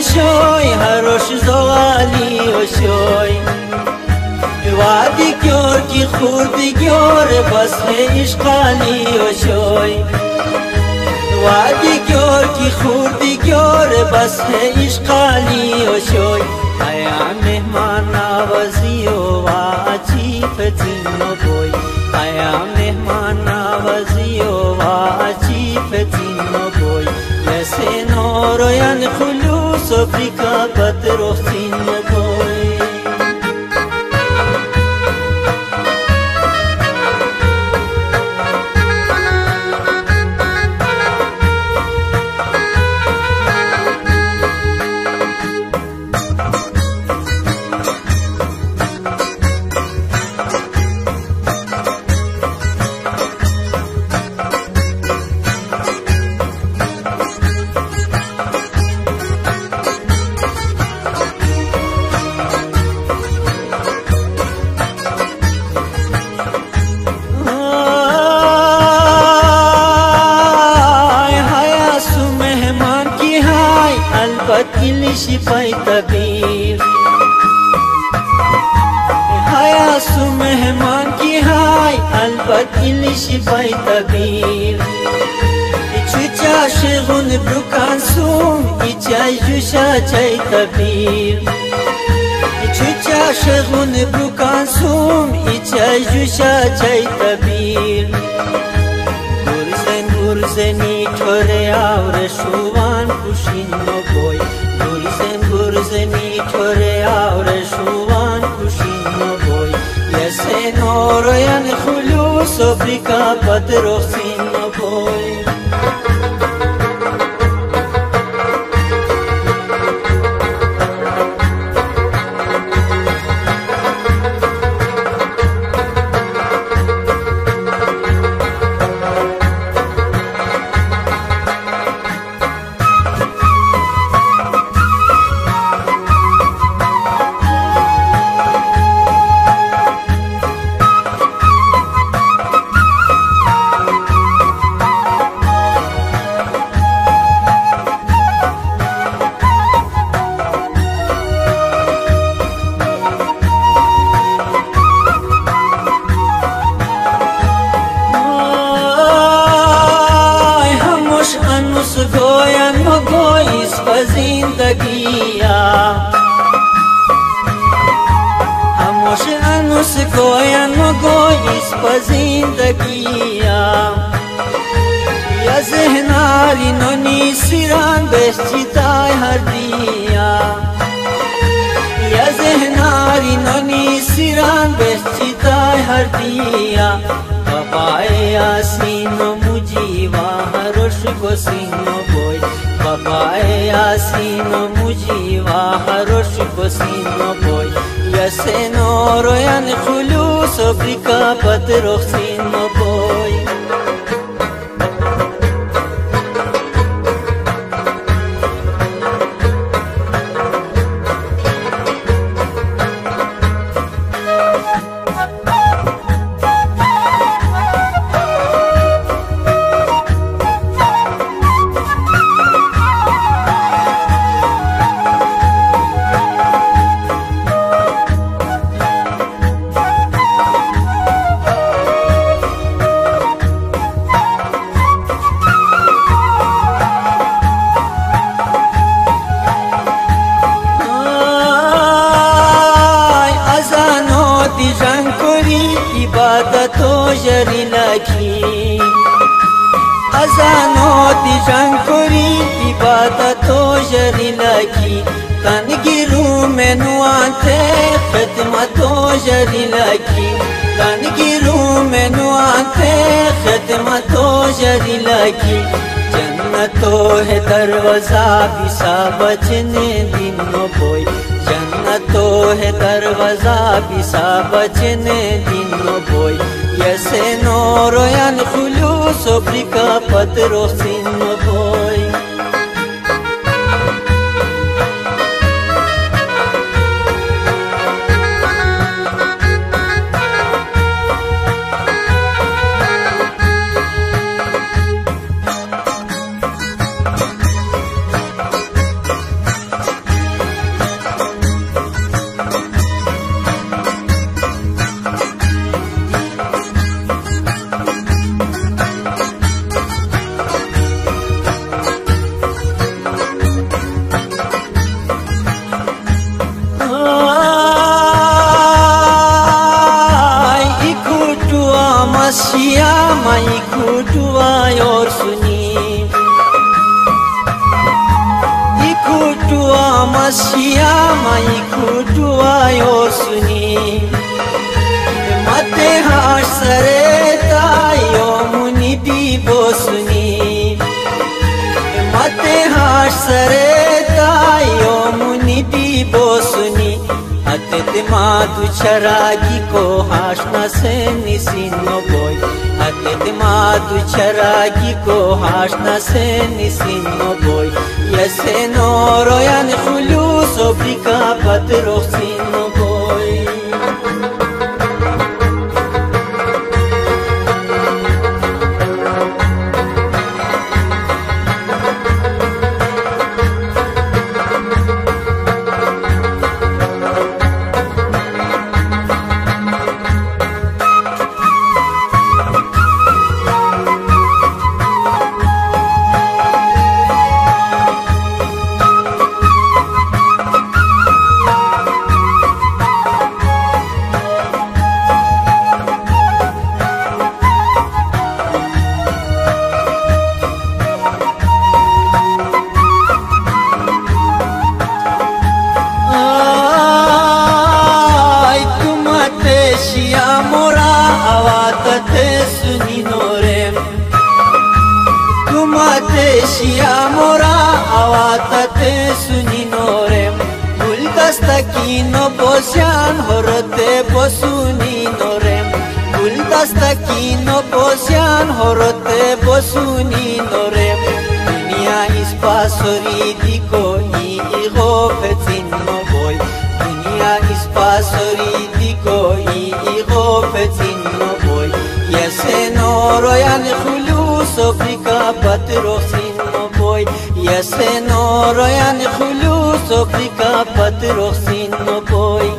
شوی هروش زغالی و شوی وادی گور کی خورد گور بس عشقالی و شوی وادی گور کی خورد گور بس عشقالی و شوی ایا مهمان نوازی و نور ین خلوص افریقا پتر رختین वकील सिपाही तबीर। हया सु मेहमान की हाय, अल वकील सिपाही तबीर। चुचा से शेगुन दुकान सुन, इचा जुशा चाय तबीर। चुचा से शेगुन दुकान सुन, इचा युशा चाय तबीर। गुरसे नी छोरे आवर सुवा شوان خوشین نو بوی گرزن گرزنی ٹھورے آور شوان خوشین نو بوی یسے نور ین خلوص افریقا پد رخصین گویم و گوییس به زندگیا. هموش انوس گویم و گوییس به زندگیا. یا ذهناری نونی سیران بشتیتای هر دیا. یا ذهناری نونی سیران بشتیتای هر دیا. بابای آسین هرش گسین بوی بابای یاسین مجیوا هرش گسین بوی یسه نور ین خلوص افریقا پت رخصین بوی fata tojerilaki tangiru menuante khatma tojerilaki tangiru menuante khatma tojerilaki जन्नतो है दरवाजा बिसा बचने दिनों बोई जन्नतो है दरवाजा बिसा बचने दिनों बोई यसे नोरोयन खुलूस अफ्रीका डु आयो सुर तायो मुनी सुरे तायो मुनी पसनी अमा तूं छिकी se nisino itmadutxaragiko haxtnasenisinnoboi yesenooroyan juluso pikapateroxsin Μην νorem, Μουλτά τα κοινό ποσάν, Χωροτε ποσούν, Μην νorem. Μουλτά τα κοινό ποσάν, Χωροτε ποσούν, Μην νorem. Μηνιά ει πασό, ει τικό, ει υγόφετ, ει νοβόι. Μηνιά ει πασό, ει τικό, ει σε νόρο, ει ανεφλού, οφεί καπaterο. سنو رویان خلوص و فکا پتر و سین و بوی.